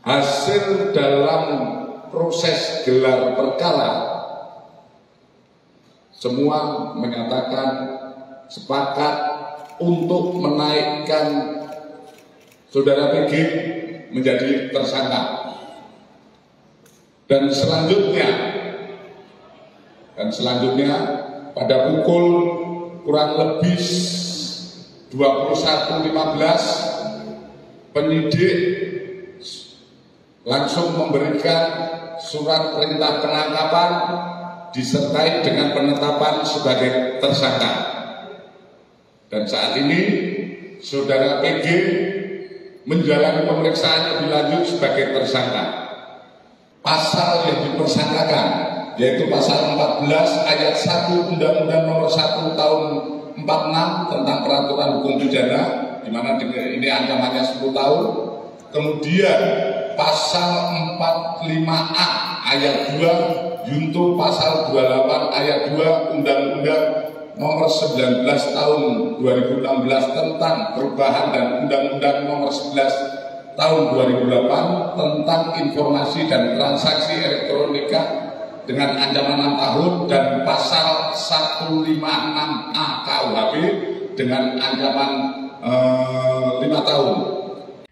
hasil dalam proses gelar perkara semua menyatakan sepakat untuk menaikkan saudara PG menjadi tersangka. Dan selanjutnya, dan selanjutnya pada pukul kurang lebih 21.15 penyidik langsung memberikan surat perintah penangkapan disertai dengan penetapan sebagai tersangka. Dan saat ini saudara PG menjalani pemeriksaan lebih lanjut sebagai tersangka pasal yang dipersangkakan yaitu pasal 14 ayat 1 Undang-Undang Nomor 1 Tahun 46 tentang peraturan hukum pidana di mana ini ancamannya 10 tahun. Kemudian pasal 45A ayat 2 Yunto pasal 28 ayat 2 Undang-Undang Nomor 19 Tahun 2016 tentang perubahan dan Undang-Undang Nomor 11 tahun 2008 tentang informasi dan transaksi elektronika dengan ancaman 6 tahun dan pasal 156A KUHP dengan ancaman eh, 5 tahun.